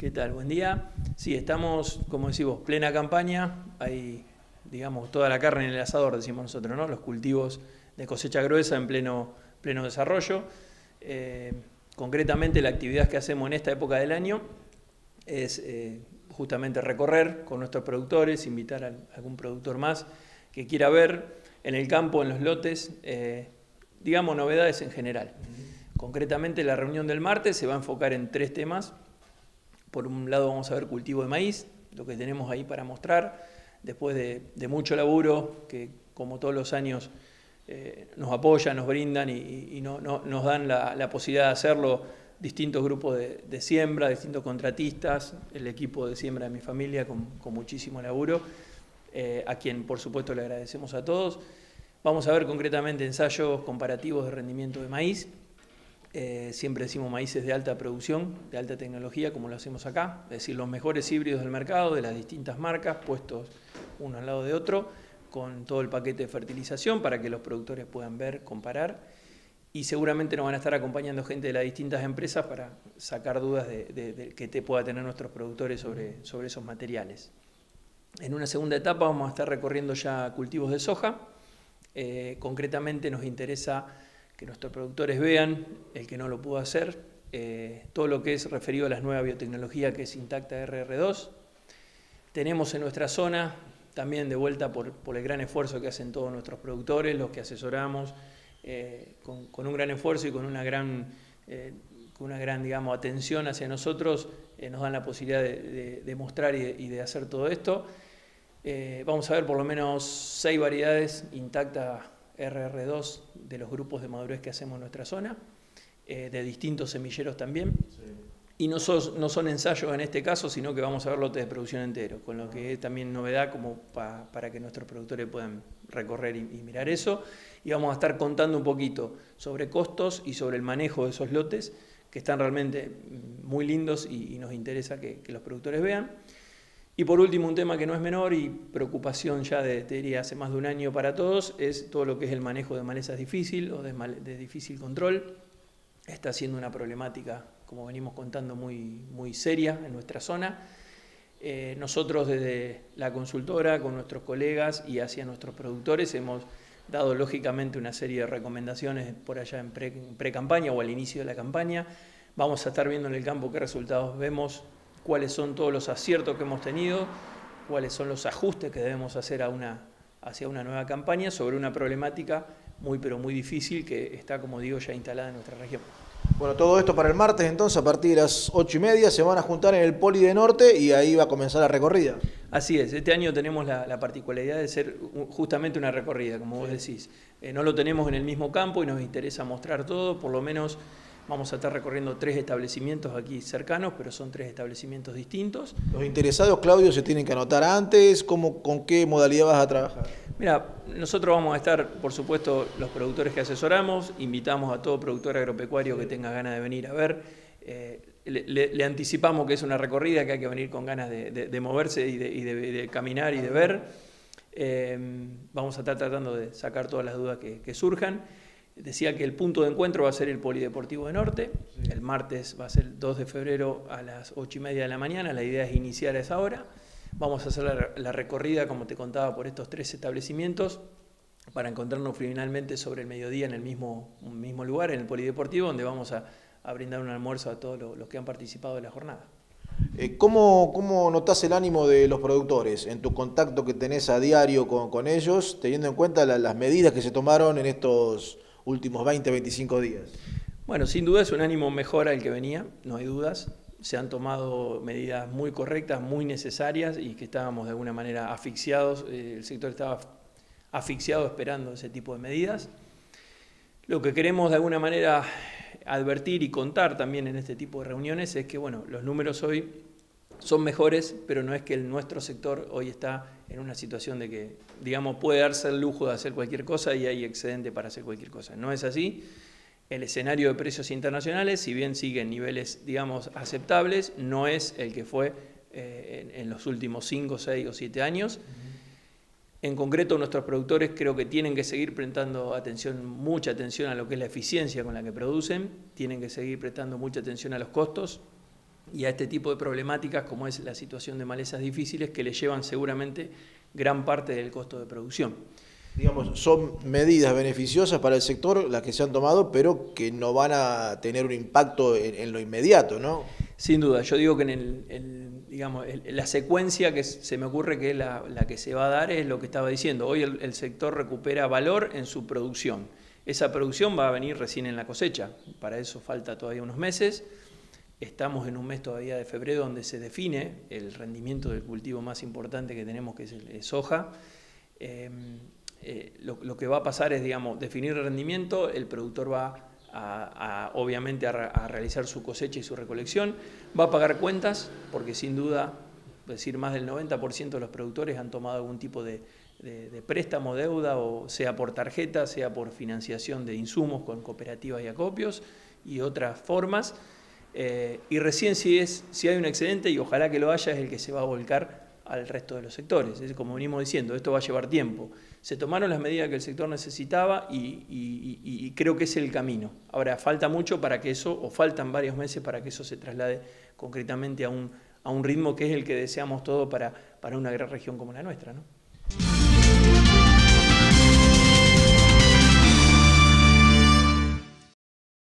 ¿Qué tal? Buen día. Sí, estamos, como decimos, plena campaña. Hay, digamos, toda la carne en el asador, decimos nosotros, ¿no? Los cultivos de cosecha gruesa en pleno, pleno desarrollo. Eh, concretamente, la actividad que hacemos en esta época del año es eh, justamente recorrer con nuestros productores, invitar a algún productor más que quiera ver en el campo, en los lotes, eh, digamos, novedades en general. Concretamente, la reunión del martes se va a enfocar en tres temas por un lado vamos a ver cultivo de maíz, lo que tenemos ahí para mostrar, después de, mucho laburo que como todos los años eh, nos apoyan, nos brindan y, nos dan la, posibilidad de hacerlo distintos grupos de, siembra, distintos contratistas, el equipo de siembra de mi familia con, muchísimo laburo, eh, a quien por supuesto le agradecemos a todos. Vamos a ver concretamente ensayos comparativos de rendimiento de maíz, eh, siempre decimos maíces de alta producción, de alta tecnología, como lo hacemos acá, es decir, los mejores híbridos del mercado de las distintas marcas, puestos uno al lado de otro, con todo el paquete de fertilización para que los productores puedan ver, comparar. Y seguramente nos van a estar acompañando gente de las distintas empresas para sacar dudas de, que te pueda tener nuestros productores sobre, sobre esos materiales. En una segunda etapa vamos a estar recorriendo ya cultivos de soja. Eh, concretamente nos interesa que nuestros productores vean, el que no lo pudo hacer, eh, todo lo que es referido a las nuevas biotecnologías que es Intacta RR2. Tenemos en nuestra zona, también de vuelta por, el gran esfuerzo que hacen todos nuestros productores, los que asesoramos, eh, con, un gran esfuerzo y con una gran, eh, una gran digamos, atención hacia nosotros, nos dan la posibilidad de, mostrar y de, hacer todo esto. vamos a ver por lo menos seis variedades intactas RR2 de los grupos de madurez que hacemos en nuestra zona, eh, de distintos semilleros también. Y no, no, son ensayos en este caso, sino que vamos a ver lotes de producción entero, con lo que es también novedad como para que nuestros productores puedan recorrer y, mirar eso. Y vamos a estar contando un poquito sobre costos y sobre el manejo de esos lotes, que están realmente muy lindos y, nos interesa que los productores vean. Y por último, un tema que no es menor y preocupación ya de, te diría, hace más de un año para todos, es todo lo que es el manejo de malezas difícil o de, difícil control. Está siendo una problemática, como venimos contando, muy, muy seria en nuestra zona. Eh, nosotros desde la consultora, con nuestros colegas y hacia nuestros productores, hemos dado lógicamente una serie de recomendaciones por allá en pre-campaña o al inicio de la campaña. Vamos a estar viendo en el campo qué resultados vemos cuáles son todos los aciertos que hemos tenido, cuáles son los ajustes que debemos hacer a una, hacia una nueva campaña sobre una problemática muy pero muy difícil que está, como digo, ya instalada en nuestra región. Bueno, todo esto para el martes, entonces, a partir de las ocho y media, se van a juntar en el Poli de Norte y ahí va a comenzar la recorrida. Así es, este año tenemos la, particularidad de ser justamente una recorrida, como vos decís. Eh, no lo tenemos en el mismo campo y nos interesa mostrar todo, por lo menos Vamos a estar recorriendo tres establecimientos aquí cercanos, pero son tres establecimientos distintos. Los interesados, Claudio, se tienen que anotar antes. ¿Cómo, ¿Con qué modalidad vas a trabajar? Mira, nosotros vamos a estar, por supuesto, los productores que asesoramos. Invitamos a todo productor agropecuario que tenga ganas de venir a ver. Eh, le, anticipamos que es una recorrida, que hay que venir con ganas de, moverse y, de, caminar y de ver. Eh, vamos a estar tratando de sacar todas las dudas que surjan. Decía que el punto de encuentro va a ser el Polideportivo de Norte. El martes va a ser el 2 de febrero a las 8 y media de la mañana. La idea es iniciar a esa hora. Vamos a hacer la, recorrida, como te contaba, por estos tres establecimientos para encontrarnos finalmente sobre el mediodía en el mismo, mismo lugar, en el Polideportivo, donde vamos a, brindar un almuerzo a todos los, que han participado de la jornada. Eh, ¿Cómo, ¿Cómo notás el ánimo de los productores en tu contacto que tenés a diario con, ellos, teniendo en cuenta las medidas que se tomaron en estos últimos 20, 25 días? Bueno, sin duda es un ánimo mejor al que venía, no hay dudas. Se han tomado medidas muy correctas, muy necesarias y que estábamos de alguna manera asfixiados, eh, el sector estaba asfixiado esperando ese tipo de medidas. Lo que queremos de alguna manera advertir y contar también en este tipo de reuniones es que bueno, los números hoy son mejores, pero no es que el, nuestro sector hoy está en una situación de que, digamos, puede darse el lujo de hacer cualquier cosa y hay excedente para hacer cualquier cosa. No es así. El escenario de precios internacionales, si bien sigue en niveles, digamos, aceptables, no es el que fue eh, en, los últimos 5, 6 o 7 años. En concreto, nuestros productores creo que tienen que seguir prestando atención, mucha atención a lo que es la eficiencia con la que producen, tienen que seguir prestando mucha atención a los costos, y a este tipo de problemáticas como es la situación de malezas difíciles que le llevan seguramente gran parte del costo de producción. Digamos, son medidas beneficiosas para el sector las que se han tomado, pero que no van a tener un impacto en, lo inmediato, ¿no? Sin duda, yo digo que en el, digamos, la secuencia que se me ocurre que es la, que se va a dar es lo que estaba diciendo. Hoy el, sector recupera valor en su producción. Esa producción va a venir recién en la cosecha. Para eso falta todavía unos meses. Estamos en un mes todavía de febrero donde se define el rendimiento del cultivo más importante que tenemos, que es, el, soja. Em, eh, lo, que va a pasar es, digamos, definir el rendimiento, el productor va obviamente a, realizar su cosecha y su recolección, va a pagar cuentas, porque sin duda, decir, más del 90% de los productores han tomado algún tipo de, préstamo, deuda, o sea por tarjeta, sea por financiación de insumos con cooperativas y acopios y otras formas. Eh, y recién si, es, si hay un excedente, y ojalá que lo haya, es el que se va a volcar al resto de los sectores. Es como venimos diciendo, esto va a llevar tiempo. Se tomaron las medidas que el sector necesitaba y, creo que es el camino. Ahora, falta mucho para que eso, o faltan varios meses para que eso se traslade concretamente a un, a un ritmo que es el que deseamos todos para, para una gran región como la nuestra.